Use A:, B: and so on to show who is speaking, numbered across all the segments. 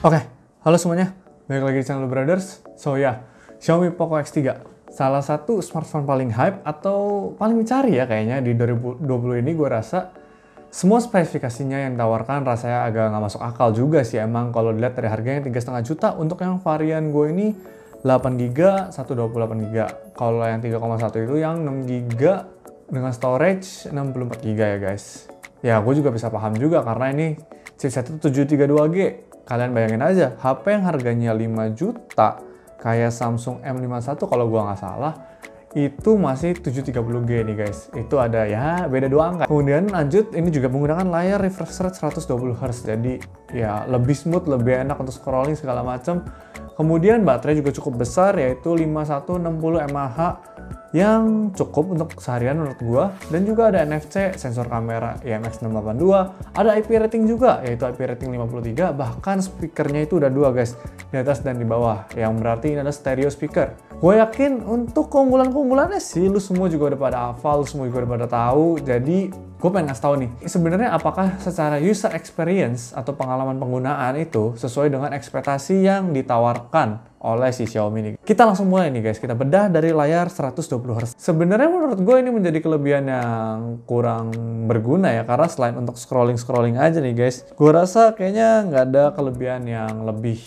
A: Oke, halo semuanya. Balik lagi di channel Brothers. So ya, yeah, Xiaomi Poco X3. Salah satu smartphone paling hype atau paling dicari ya kayaknya di 2020 ini gue rasa semua spesifikasinya yang ditawarkan rasanya agak nggak masuk akal juga sih emang kalau dilihat dari harganya 3,5 juta untuk yang varian gue ini 8 GB, 128 GB. Kalau yang 3,1 itu yang 6 GB dengan storage 64 GB ya guys. Ya gue juga bisa paham juga karena ini chipset itu 732G. Kalian bayangin aja, HP yang harganya 5 juta kayak Samsung M51 kalau gua nggak salah itu masih 730G nih guys. Itu ada ya beda dua angka. Kemudian lanjut ini juga menggunakan layar refresh rate 120 Hz. Jadi ya lebih smooth, lebih enak untuk scrolling segala macam. Kemudian baterai juga cukup besar yaitu 5160 mAh yang cukup untuk seharian menurut gua. Dan juga ada NFC sensor kamera IMX682 ada IP rating juga yaitu IP rating 53 bahkan speakernya itu udah dua guys di atas dan di bawah yang berarti ini ada stereo speaker. Gue yakin untuk keunggulan-keunggulannya sih lu semua juga udah pada hafal lu semua juga udah pada tahu. Jadi gue pengen ngasih tahu nih sebenarnya apakah secara user experience atau pengalaman penggunaan itu sesuai dengan ekspektasi yang ditawarkan oleh si Xiaomi ini. Kita langsung mulai nih guys, kita bedah dari layar 120 Hz. Sebenarnya menurut gue ini menjadi kelebihan yang kurang berguna ya, karena selain untuk scrolling-scrolling aja nih guys, gue rasa kayaknya nggak ada kelebihan yang lebih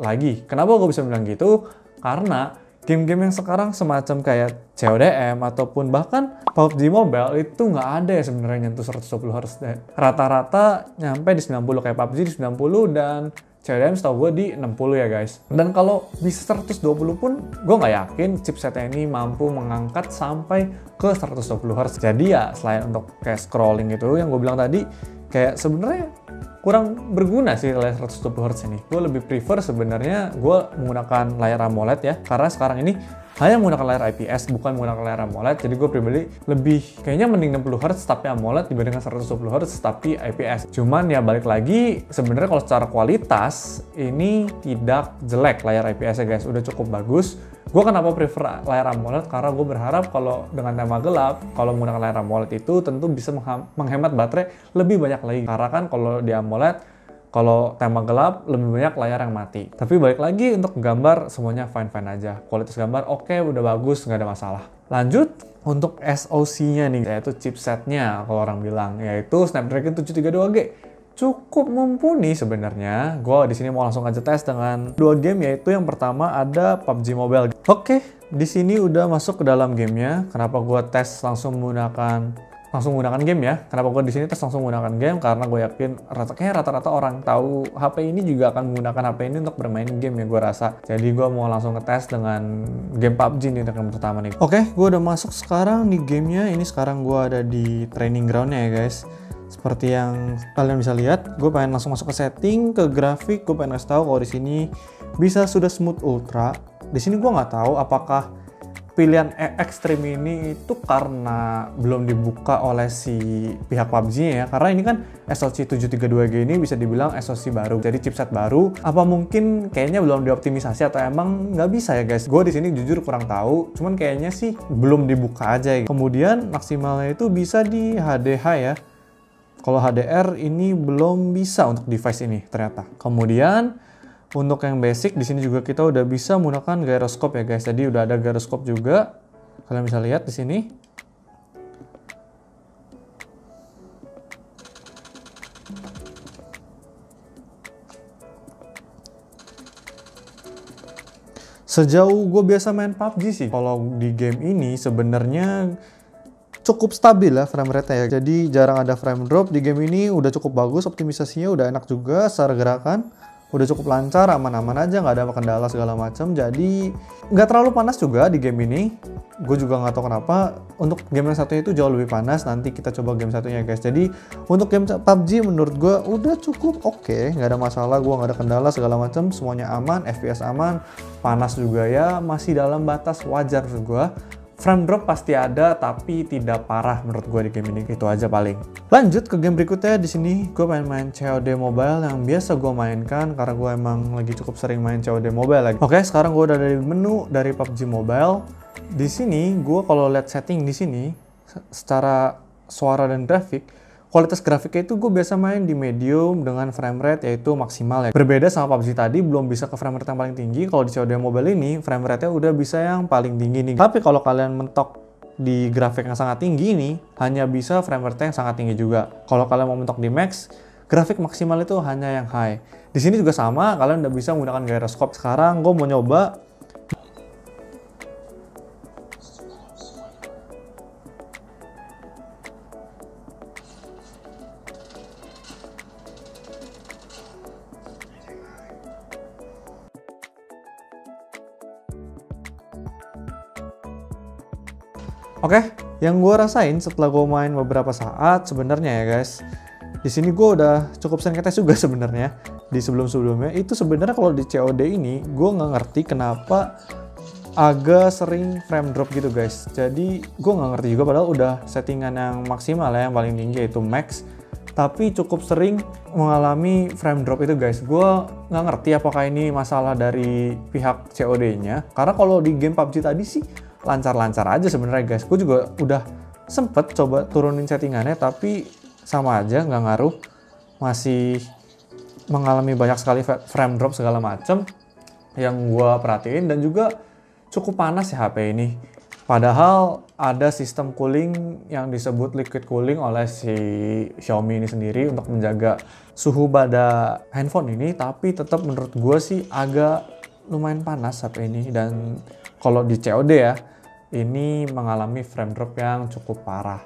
A: lagi. Kenapa gue bisa bilang gitu? Karena game-game yang sekarang semacam kayak CODM ataupun bahkan PUBG Mobile itu nggak ada ya sebenarnya nyentuh 120 Hz. Rata-rata nyampe di 90 kayak PUBG di 90 dan CODM setahu gue di 60 ya guys. Dan kalau bisa 120 pun gue nggak yakin chipsetnya ini mampu mengangkat sampai ke 120 Hz. Jadi ya selain untuk kayak scrolling itu yang gue bilang tadi kayak sebenarnya kurang berguna sih layar 120 Hz ini. Gue lebih prefer sebenarnya gue menggunakan layar AMOLED ya, karena sekarang ini hanya menggunakan layar IPS, bukan menggunakan layar AMOLED. Jadi gue pribadi lebih kayaknya mending 60 Hz tapi AMOLED dibandingkan 120 Hz tapi IPS. Cuman ya balik lagi, sebenarnya kalau secara kualitas ini tidak jelek layar IPS ya guys, udah cukup bagus. Gue kenapa prefer layar AMOLED? Karena gue berharap kalau dengan tema gelap, kalau menggunakan layar AMOLED itu tentu bisa menghemat baterai lebih banyak lagi. Karena kan kalau di AMOLED, kalau tema gelap lebih banyak layar yang mati. Tapi balik lagi untuk gambar semuanya fine-fine aja. Kualitas gambar oke, okay, udah bagus, nggak ada masalah. Lanjut untuk SoC-nya nih, yaitu chipsetnya kalau orang bilang, yaitu Snapdragon 732G cukup mumpuni sebenarnya. Gue di sini mau langsung aja tes dengan dua game yaitu yang pertama ada PUBG Mobile. Oke, di sini udah masuk ke dalam gamenya. Kenapa gue tes langsung menggunakan langsung menggunakan game ya. Kenapa gue di sini tes langsung menggunakan game? Karena gue yakin rata kayak rata-rata orang tahu HP ini juga akan menggunakan HP ini untuk bermain game ya gue rasa. Jadi gue mau langsung ngetes dengan game PUBG untuk yang pertama nih. Oke, gue udah masuk sekarang di gamenya. Ini sekarang gue ada di training groundnya ya guys seperti yang kalian bisa lihat, gue pengen langsung masuk ke setting, ke grafik, gue pengen kasih tahu kalau di sini bisa sudah smooth ultra. Di sini gue nggak tahu apakah pilihan e ekstrim ini itu karena belum dibuka oleh si pihak PUBG ya. Karena ini kan SoC 732G ini bisa dibilang SoC baru jadi chipset baru. Apa mungkin kayaknya belum dioptimisasi atau emang nggak bisa ya guys? Gue di sini jujur kurang tahu cuman kayaknya sih belum dibuka aja kemudian maksimalnya itu bisa di HDH ya. Kalau HDR ini belum bisa untuk device ini ternyata. Kemudian untuk yang basic di sini juga kita udah bisa menggunakan gyroscope ya guys. Jadi udah ada gyroscope juga. Kalian bisa lihat di sini. Sejauh gue biasa main PUBG sih, kalau di game ini sebenarnya cukup stabil ya frame rate-nya ya. Jadi jarang ada frame drop di game ini udah cukup bagus, optimisasinya udah enak juga secara gerakan. Udah cukup lancar, aman-aman aja, nggak ada kendala segala macam. Jadi nggak terlalu panas juga di game ini. Gue juga nggak tahu kenapa. Untuk game yang satunya itu jauh lebih panas. Nanti kita coba game satunya guys. Jadi untuk game PUBG menurut gue udah cukup oke, okay. nggak ada masalah. Gue nggak ada kendala segala macam. Semuanya aman, FPS aman, panas juga ya. Masih dalam batas wajar menurut gue Frame drop pasti ada, tapi tidak parah menurut gue di game ini. Itu aja paling. Lanjut ke game berikutnya. Di sini gue main main COD Mobile yang biasa gue mainkan karena gue emang lagi cukup sering main COD Mobile lagi. Oke, sekarang gue udah dari menu dari PUBG Mobile. Di sini gue kalau lihat setting di sini secara suara dan grafik kualitas grafiknya itu gue biasa main di medium dengan frame rate yaitu maksimal ya. Berbeda sama PUBG tadi belum bisa ke frame rate yang paling tinggi. Kalau di COD Mobile ini frame rate-nya udah bisa yang paling tinggi nih. Tapi kalau kalian mentok di grafik yang sangat tinggi ini hanya bisa frame rate yang sangat tinggi juga. Kalau kalian mau mentok di max, grafik maksimal itu hanya yang high. Di sini juga sama, kalian udah bisa menggunakan gyroscope. Sekarang gue mau nyoba Oke, okay, yang gue rasain setelah gue main beberapa saat sebenarnya ya guys, di sini gue udah cukup sering ngetes juga sebenarnya di sebelum-sebelumnya. Itu sebenarnya kalau di COD ini gue nggak ngerti kenapa agak sering frame drop gitu guys. Jadi gue nggak ngerti juga padahal udah settingan yang maksimal ya yang paling tinggi yaitu max. Tapi cukup sering mengalami frame drop itu guys. Gue nggak ngerti apakah ini masalah dari pihak COD-nya. Karena kalau di game PUBG tadi sih lancar-lancar aja sebenarnya guys. Gue juga udah sempet coba turunin settingannya tapi sama aja nggak ngaruh. Masih mengalami banyak sekali frame drop segala macem yang gue perhatiin dan juga cukup panas ya HP ini. Padahal ada sistem cooling yang disebut liquid cooling oleh si Xiaomi ini sendiri untuk menjaga suhu pada handphone ini, tapi tetap menurut gue sih agak lumayan panas HP ini dan kalau di COD ya ini mengalami frame drop yang cukup parah.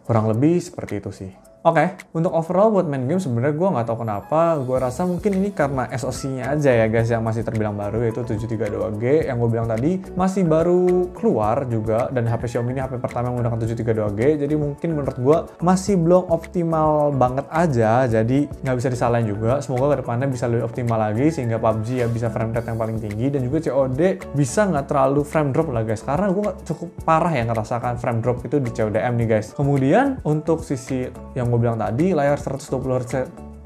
A: Kurang lebih seperti itu sih. Oke, okay, untuk overall buat main game sebenarnya gue nggak tahu kenapa, gue rasa mungkin ini karena SoC-nya aja ya guys yang masih terbilang baru yaitu 732G yang gue bilang tadi masih baru keluar juga dan HP Xiaomi ini HP pertama yang menggunakan 732G jadi mungkin menurut gue masih belum optimal banget aja jadi nggak bisa disalahin juga. Semoga ke depannya bisa lebih optimal lagi sehingga PUBG ya bisa frame rate yang paling tinggi dan juga COD bisa nggak terlalu frame drop lah guys. Karena gue cukup parah ya ngerasakan frame drop itu di CODM nih guys. Kemudian untuk sisi yang gue bilang tadi layar 120 Hz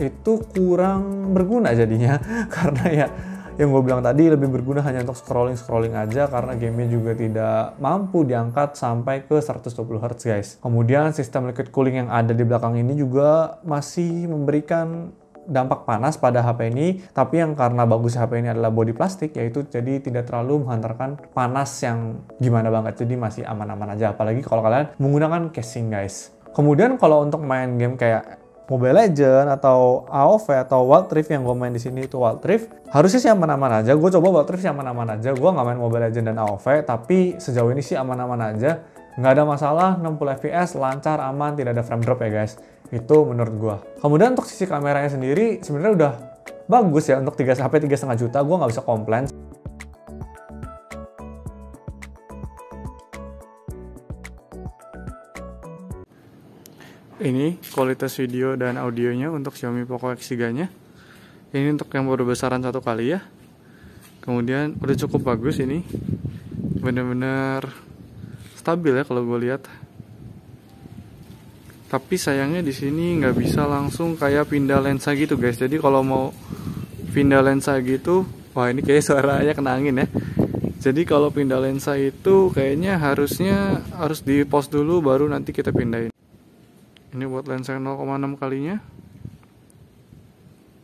A: itu kurang berguna jadinya karena ya yang gue bilang tadi lebih berguna hanya untuk scrolling scrolling aja karena gamenya juga tidak mampu diangkat sampai ke 120 Hz guys. Kemudian sistem liquid cooling yang ada di belakang ini juga masih memberikan dampak panas pada HP ini, tapi yang karena bagus HP ini adalah body plastik, yaitu jadi tidak terlalu menghantarkan panas yang gimana banget, jadi masih aman-aman aja. Apalagi kalau kalian menggunakan casing guys. Kemudian kalau untuk main game kayak Mobile Legend atau AoV atau Wild Rift yang gue main di sini itu Wild Rift harusnya sih aman-aman aja. Gue coba Wild Rift sih aman-aman aja. Gue nggak main Mobile Legend dan AoV, tapi sejauh ini sih aman-aman aja. Nggak ada masalah, 60 fps, lancar, aman, tidak ada frame drop ya guys. Itu menurut gue. Kemudian untuk sisi kameranya sendiri sebenarnya udah bagus ya untuk 3 sampai 3,5 juta. Gue nggak bisa komplain. Ini kualitas video dan audionya untuk Xiaomi Poco X3 nya ini untuk yang baru besaran satu kali ya. Kemudian udah cukup bagus ini. Bener-bener stabil ya kalau gue lihat. Tapi sayangnya di sini nggak bisa langsung kayak pindah lensa gitu guys. Jadi kalau mau pindah lensa gitu wah ini kayak suaranya kena angin ya. Jadi kalau pindah lensa itu kayaknya harusnya harus di post dulu baru nanti kita pindahin ini buat lensa 0,6 kalinya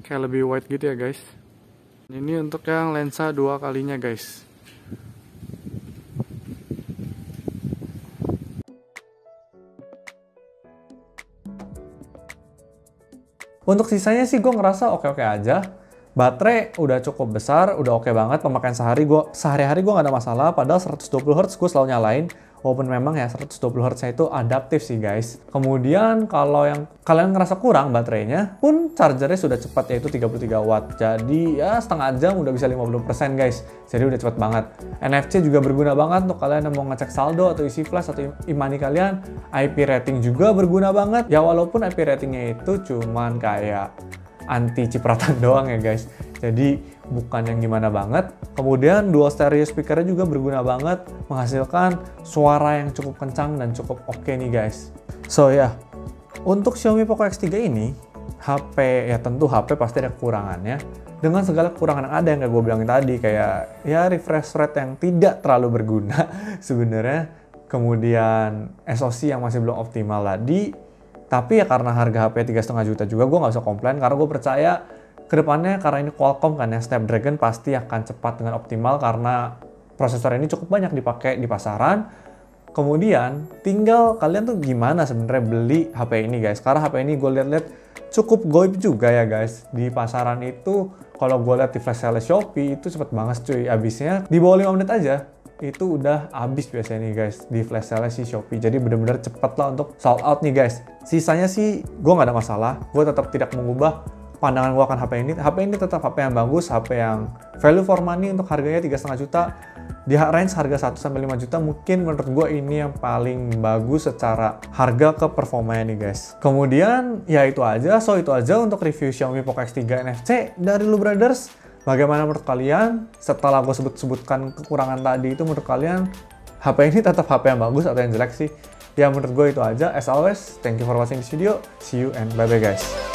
A: kayak lebih wide gitu ya guys ini untuk yang lensa dua kalinya guys Untuk sisanya sih gue ngerasa oke-oke aja. Baterai udah cukup besar, udah oke banget. Pemakaian sehari gue sehari-hari gue gak ada masalah. Padahal 120 Hz gue selalu nyalain walaupun memang ya 120 Hz itu adaptif sih guys. Kemudian kalau yang kalian ngerasa kurang baterainya pun chargernya sudah cepat yaitu 33 watt. Jadi ya setengah jam udah bisa 50% guys. Jadi udah cepet banget. NFC juga berguna banget untuk kalian yang mau ngecek saldo atau isi flash atau imani kalian. IP rating juga berguna banget. Ya walaupun IP ratingnya itu cuman kayak anti cipratan doang ya guys. Jadi bukan yang gimana banget. Kemudian dual stereo speakernya juga berguna banget, menghasilkan suara yang cukup kencang dan cukup oke okay nih guys. So ya, yeah. untuk Xiaomi Poco X3 ini, HP ya tentu HP pasti ada kekurangannya. Dengan segala kekurangan yang ada yang kayak gue bilangin tadi, kayak ya refresh rate yang tidak terlalu berguna sebenarnya. Kemudian SoC yang masih belum optimal tadi, Tapi ya karena harga HP 3,5 juta juga gue nggak bisa komplain karena gue percaya ke depannya karena ini Qualcomm kan ya Snapdragon pasti akan cepat dengan optimal karena prosesor ini cukup banyak dipakai di pasaran. Kemudian tinggal kalian tuh gimana sebenarnya beli HP ini guys. Karena HP ini gue lihat-lihat cukup goib juga ya guys. Di pasaran itu kalau gue lihat di flash sale Shopee itu cepet banget cuy. Abisnya di bawah 5 menit aja itu udah habis biasanya nih guys di flash sale si Shopee. Jadi bener-bener cepet lah untuk sold out nih guys. Sisanya sih gue nggak ada masalah. Gue tetap tidak mengubah pandangan gue akan HP ini. HP ini tetap HP yang bagus, HP yang value for money untuk harganya 3,5 juta. Di range harga 1 sampai 5 juta mungkin menurut gue ini yang paling bagus secara harga ke performanya nih guys. Kemudian ya itu aja, so itu aja untuk review Xiaomi Poco X3 NFC dari Lu Brothers. Bagaimana menurut kalian? Setelah gue sebut-sebutkan kekurangan tadi itu menurut kalian HP ini tetap HP yang bagus atau yang jelek sih? Ya menurut gue itu aja. As always, thank you for watching this video. See you and bye-bye guys.